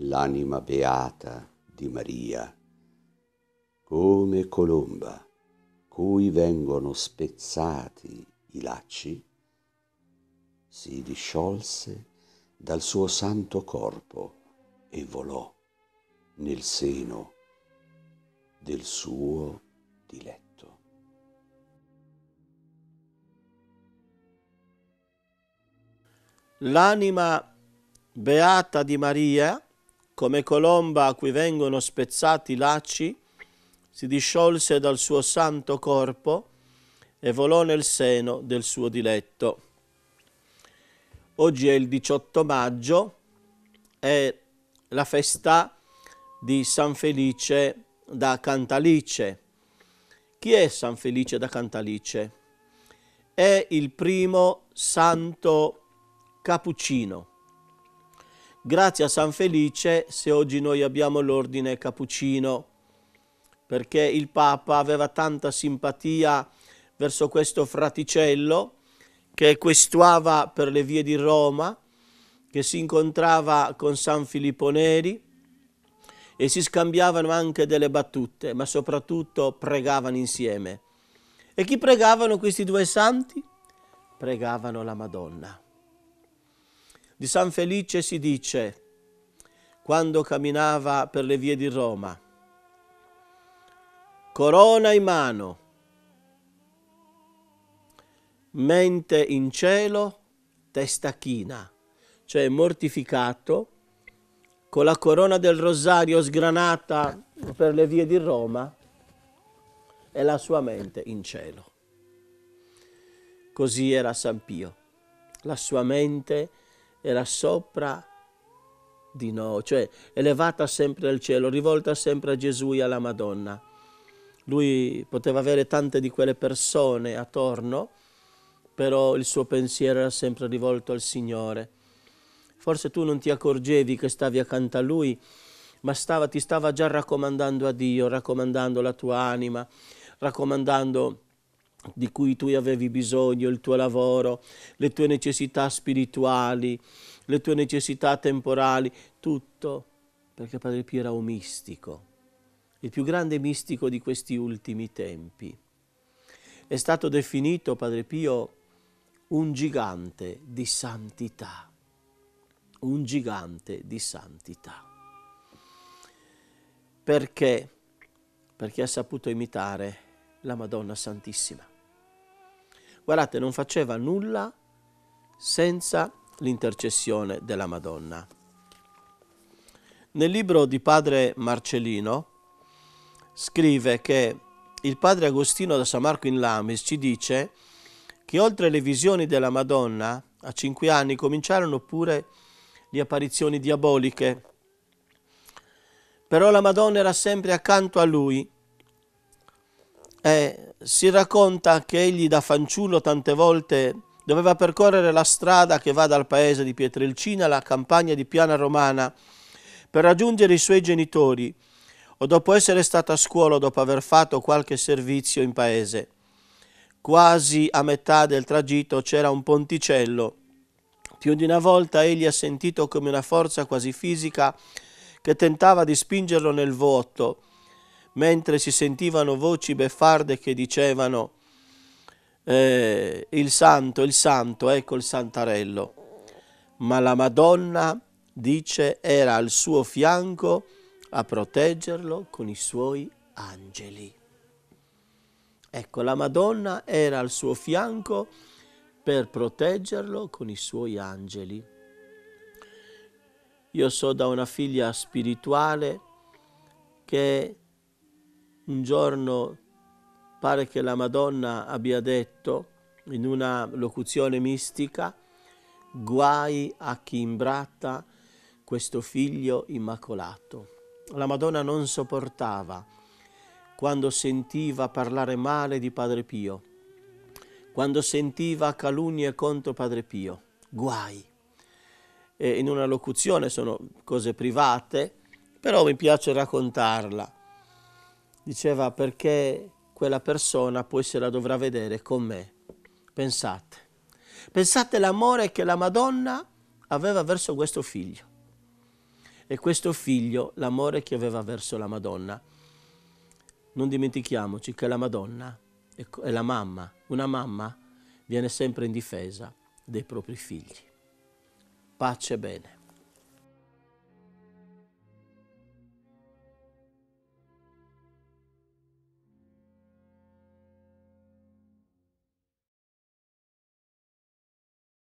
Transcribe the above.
l'anima beata di Maria, come colomba cui vengono spezzati i lacci, si disciolse dal suo santo corpo e volò nel seno del suo diletto. L'anima beata di Maria, come colomba a cui vengono spezzati i lacci, si disciolse dal suo santo corpo e volò nel seno del suo diletto. Oggi è il 18 maggio, è la festa di San Felice da Cantalice. Chi è San Felice da Cantalice? È il primo santo cappuccino. Grazie a San Felice se oggi noi abbiamo l'ordine cappuccino, perché il Papa aveva tanta simpatia verso questo fraticello che questuava per le vie di Roma, che si incontrava con San Filippo Neri e si scambiavano anche delle battute, ma soprattutto pregavano insieme. E chi pregavano questi due santi? Pregavano la Madonna. Di San Felice si dice, quando camminava per le vie di Roma, corona in mano, mente in cielo, testa china, cioè mortificato, con la corona del rosario sgranata per le vie di Roma e la sua mente in cielo. Così era San Pio, la sua mente era sopra di noi, cioè elevata sempre al cielo, rivolta sempre a Gesù e alla Madonna. Lui poteva avere tante di quelle persone attorno, però il suo pensiero era sempre rivolto al Signore. Forse tu non ti accorgevi che stavi accanto a Lui, ma stava, ti stava già raccomandando a Dio, raccomandando la tua anima, raccomandando di cui tu avevi bisogno, il tuo lavoro, le tue necessità spirituali, le tue necessità temporali, tutto, perché Padre Pio era un mistico, il più grande mistico di questi ultimi tempi. È stato definito Padre Pio un gigante di santità, un gigante di santità. Perché? Perché ha saputo imitare la Madonna Santissima. Guardate, non faceva nulla senza l'intercessione della Madonna. Nel libro di padre Marcellino scrive che il padre Agostino da San Marco in Lamis ci dice che oltre le visioni della Madonna, a cinque anni cominciarono pure le apparizioni diaboliche. Però la Madonna era sempre accanto a lui e si racconta che egli da fanciullo tante volte doveva percorrere la strada che va dal paese di Pietrelcina alla campagna di Piana Romana per raggiungere i suoi genitori o dopo essere stato a scuola dopo aver fatto qualche servizio in paese. Quasi a metà del tragitto c'era un ponticello. Più di una volta egli ha sentito come una forza quasi fisica che tentava di spingerlo nel vuoto, mentre si sentivano voci beffarde che dicevano eh, il santo, il santo, ecco il santarello. Ma la Madonna, dice, era al suo fianco a proteggerlo con i suoi angeli. Ecco, la Madonna era al suo fianco per proteggerlo con i suoi angeli. Io so da una figlia spirituale che un giorno pare che la Madonna abbia detto in una locuzione mistica, guai a chi imbratta questo figlio immacolato. La Madonna non sopportava quando sentiva parlare male di Padre Pio, quando sentiva calunnie contro Padre Pio, guai. E in una locuzione sono cose private, però mi piace raccontarla. Diceva perché quella persona poi se la dovrà vedere con me. Pensate. Pensate l'amore che la Madonna aveva verso questo figlio. e questo figlio l'amore che aveva verso la Madonna. Non dimentichiamoci che la Madonna è la mamma, una mamma viene sempre in difesa dei propri figli. Pace e bene.